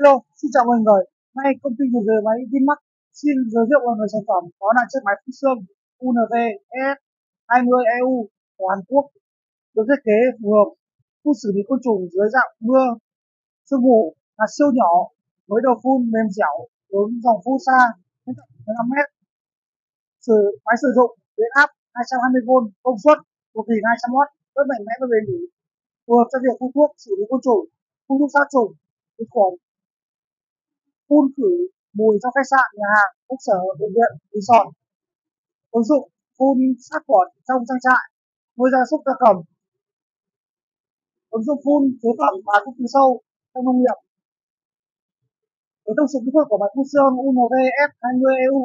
Hello, xin chào mọi người. Nay công ty một người máy Vinmax xin giới thiệu mọi người sản phẩm đó là chiếc máy phun sương UNV ES 20 EU của Hàn Quốc được thiết kế phù hợp phun xử lý côn trùng dưới dạng mưa sương mù là siêu nhỏ với đầu phun mềm dẻo hướng dòng phun xa đến tận 5 mét. Sử máy sử dụng điện áp 220V công suất 1200W rất mạnh mẽ và bền bỉ phù hợp cho việc phun thuốc xử lý côn trùng phun thuốc sát trùng diệt khuẩn phun khử mùi trong khách sạn, nhà hàng công sở bệnh viện, resort. Ứng dụng phun sát khuẩn trong trang trại, nuôi gia súc gia cầm. Ứng dụng phun chế phẩm và thuốc trừ sâu trong nông nghiệp. Với thông số kỹ thuật của máy phun xương UNV F20EU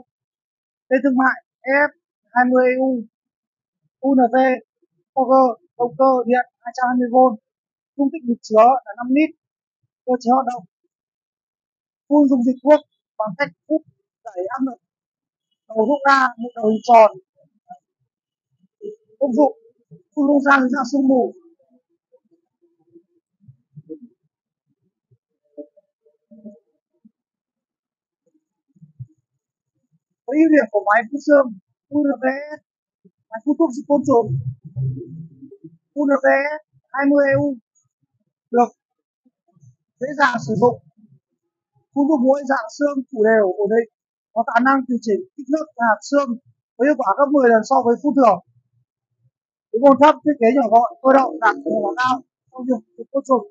tên thương mại F20EU UNV Power động cơ điện 220V dung tích bình chứa là 5 lít, cơ chế hoạt động phun dung dịch thuốc bằng cách hút đẩy áp lực. Đầu thuốc ra, một đầu hình tròn. Công dụng, phun dung ra dưới dạng sương mù. Có ưu điểm của máy phun xương UNVS máy phun thuốc diệt côn trùng. UNVS 20 EU được. Dễ dàng sử dụng phun thuốc mũi, dạng xương, phủ đều, ổn định. Có khả năng điều chỉnh kích thước hạt xương với hiệu quả gấp 10 lần so với phun thường. Cái môn thấp thiết kế nhỏ gọn, cơ động đạt hiệu quả cao trong việc phục côn trùng.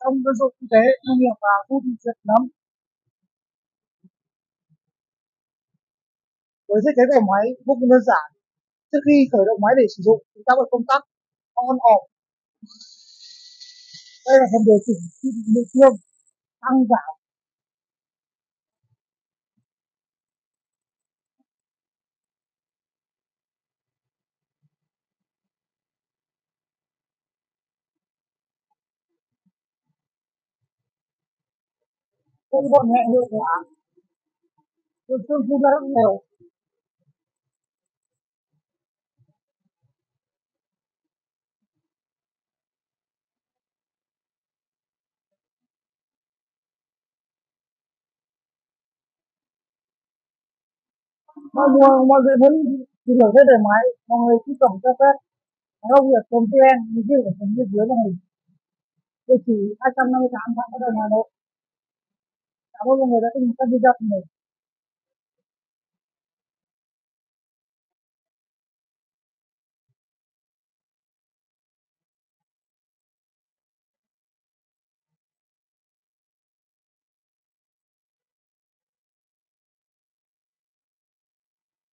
Trong dân dụng y tế, nông nghiệp và khu vực diệt nấm. Với thiết kế của máy, vô cùng đơn giản. Trước khi khởi động máy để sử dụng, chúng ta bật công tắc, on, off. Đây là phần điều chỉnh địa thương, tăng giảm không còn nhẹ hiệu quả tôi tương phun ra rất nhiều. Mọi người mọi người muốn tìm hiểu thêm về máy, mọi người cứ tổng cho phép. Máy công ty em như kia của phần bên dưới màn hình địa chỉ 258 Phạm Văn Đồng, Hà Nội cảm ơn mọi người đã